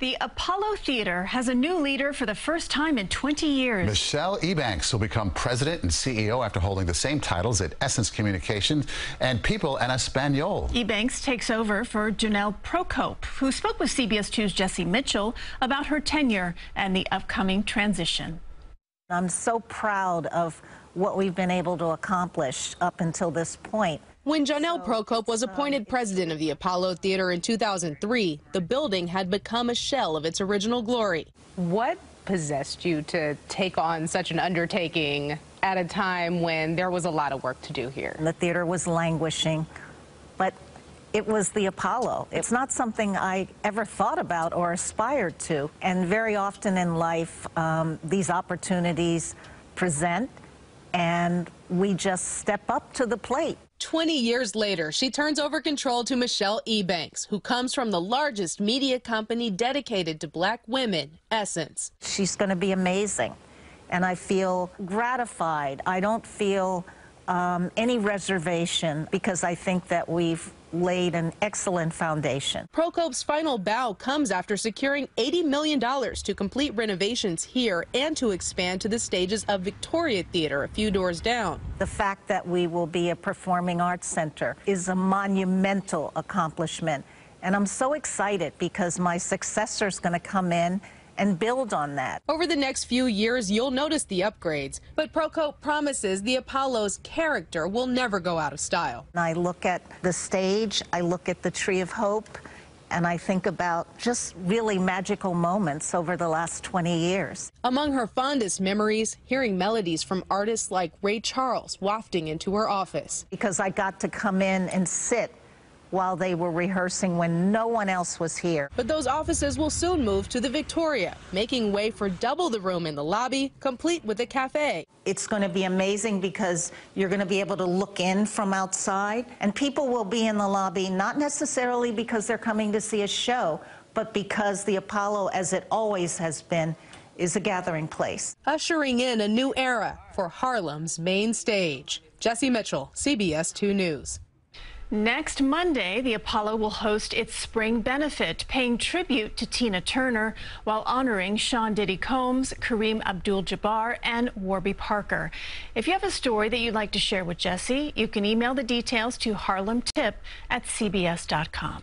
The Apollo Theater has a new leader for the first time in 20 years. Michelle Ebanks will become president and CEO after holding the same titles at Essence Communications and People en Espanol. Ebanks takes over for Jonelle Procope, who spoke with CBS 2's Jessi Mitchell about her tenure and the upcoming transition. I'm so proud of what we've been able to accomplish up until this point. When Jonelle Procope was appointed president of the Apollo Theater in 2003, the building had become a shell of its original glory. What possessed you to take on such an undertaking at a time when there was a lot of work to do here? The theater was languishing, but it was the Apollo. It's not something I ever thought about or aspired to. And very often in life, um, these opportunities present, and we just step up to the plate. 20 years later, she turns over control to Michelle Ebanks, who comes from the largest media company dedicated to black women, Essence. She's going to be amazing, and I feel gratified. I don't feel um, any reservation because I think that we've laid an excellent foundation. Procope's final bow comes after securing $80 million to complete renovations here and to expand to the stages of Victoria Theater a few doors down. The fact that we will be a performing arts center is a monumental accomplishment. And I'm so excited because my successor is going to come in and build on that. Over the next few years, you'll notice the upgrades, but Procope promises the Apollo's character will never go out of style. I look at the stage, I look at the Tree of Hope, and I think about just really magical moments over the last 20 years. Among her fondest memories, hearing melodies from artists like Ray Charles wafting into her office. Because I got to come in and sit while they were rehearsing when no one else was here. But those offices will soon move to the Victoria, making way for double the room in the lobby, complete with a cafe. It's going to be amazing because you're going to be able to look in from outside, and people will be in the lobby not necessarily because they're coming to see a show, but because the Apollo, as it always has been, is a gathering place. Ushering in a new era for Harlem's main stage. Jessi Mitchell, CBS 2 News. Next Monday, the Apollo will host its spring benefit, paying tribute to Tina Turner while honoring Sean Diddy Combs, Kareem Abdul-Jabbar, and Warby Parker. If you have a story that you'd like to share with Jessi, you can email the details to harlemtip at cbs.com.